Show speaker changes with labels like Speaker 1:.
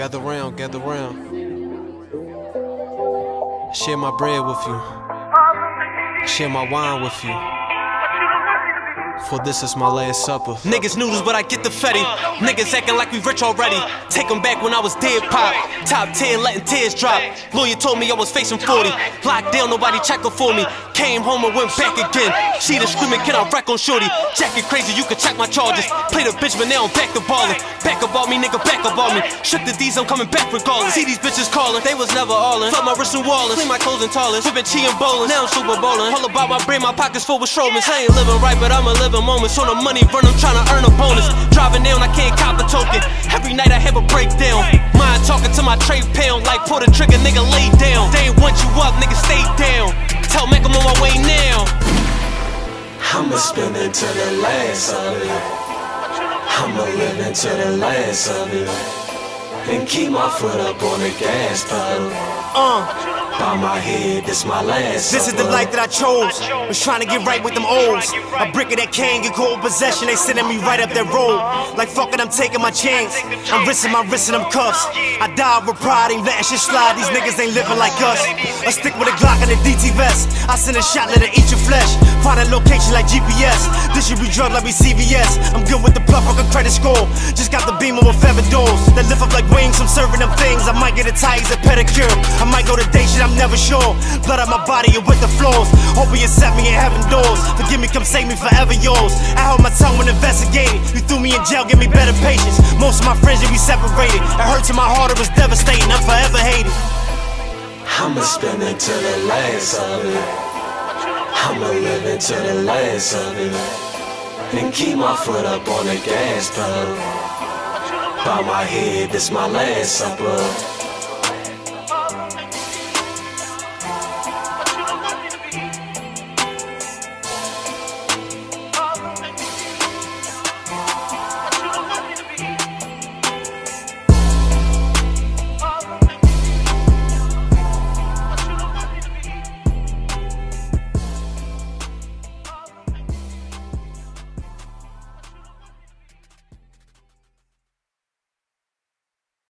Speaker 1: Gather round, gather round. Share my bread with you. Share my wine with you. For this is my last supper. Niggas noodles, but I get the fetty. Niggas acting like we rich already. Take them back when I was dead pop. Top 10, letting tears drop. Lawyer told me I was facing 40. Locked down, nobody checking for me. Came home and went back again. She the screaming, can I wreck on shorty? Jacket crazy, you can check my charges. Play the bitch, but now I'm back to ballin'. Back about me, nigga, back about me. Shook the D's, I'm coming back regardless. See these bitches calling, they was never allin'. Fuck my wrist and wallin'. Clean my clothes and tallest. Whippin' chi and bowling. Now I'm super bowling. All about my brain, my pockets full with Strowmans. I ain't living right, but I'ma live in moments. On the money run, I'm tryna earn a bonus. Driving down, I can't cop a token. Every night I have a breakdown. Mind talking to my trade pound, like pull the trigger, nigga, lay down. They ain't want you up, nigga, stay down. Tell Mac I'm on my way now.
Speaker 2: I'ma spend into the last of it. I'ma live into the last of it. And keep my foot up on the gas pedal.
Speaker 3: Uh,
Speaker 2: By my head, this my last.
Speaker 3: this is the life that I chose. Was trying to get right with them olds. A brick of that can get cold possession. They sending me right up that road. Like fuck it, I'm taking my chance. I'm risking my wrist and them cuffs. I die with pride, ain't letting shit slide. These niggas ain't living like us. I stick with a Glock and a DT vest. I send a shot, let it eat your flesh. Find a location like GPS. This should be drug like we CVS. I'm good with the pluck, fuck a credit score. Just got the beamer with feather doors. That lift up like wings. I'm serving them things. I might get a tie tires, a pedicure. I might go to day shit, I'm never sure. Blood on my body and with the floors. Hope you set me in heaven doors. Forgive me, come save me forever yours. I held my tongue when investigated. You threw me in jail, give me better patience. Most of my friends, we separated. It hurt to my heart, it was devastating. I'm forever hated.
Speaker 2: I'ma spend into the last of it. I'ma live into the last of it. And keep my foot up on the gas pedal. By my head, this my last supper.